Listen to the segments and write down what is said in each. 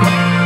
Bye.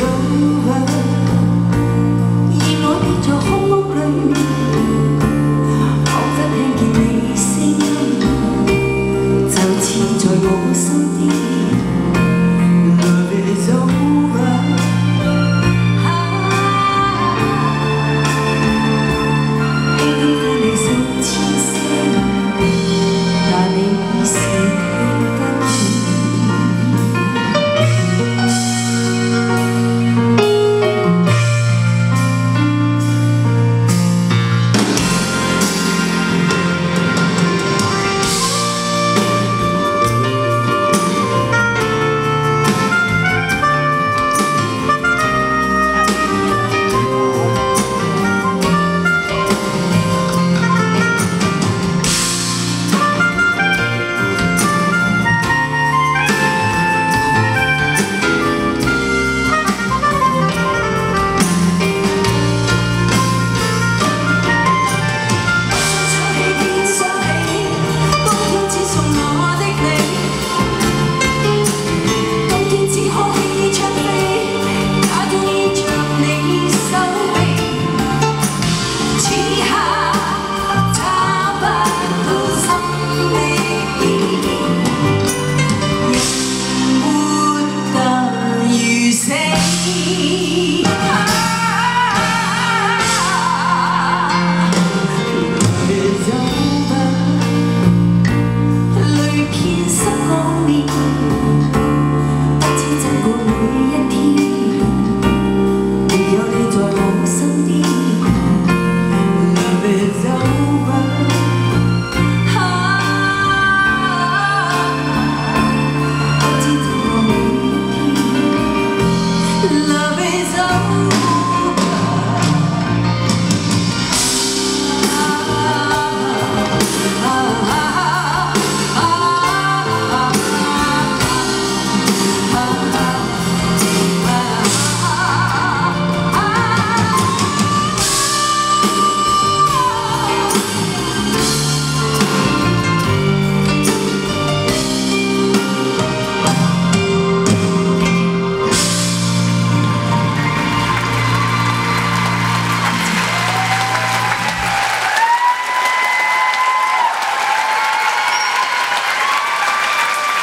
over.